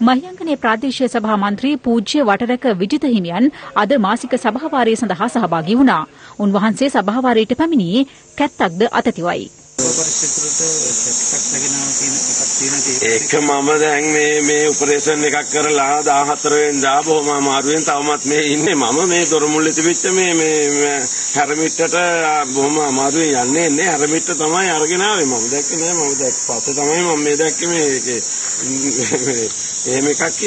මහියංගනේ ප්‍රාදේශීය සභා මන්ත්‍රී පූජ්‍ය වටරක විජිත හිමියන් අද මාසික සභාවාරය සඳහා සහභාගී වුණා. උන්වහන්සේ සභාවාරයට පැමිණියේ කැත්තක්ද අතතිවයි. ඒක මම දැන් මේ මේ ඔපරේෂන් එකක් කරලා 14 වෙනිදා බොහොම අමාරුවෙන් තවමත් මේ ඉන්නේ මම මේ දොරමුල්ලේ තිබිච්ච මේ මේ හැරමිට්ටට බොහොම අමාරුවෙන් යන්නේ ඉන්නේ හැරමිට්ට තමයි අරගෙන ආවේ මම දැක්කේ නෑ මම දැක් පස්සේ තමයි මම මේ දැක්කේ මේ එහෙම එකක්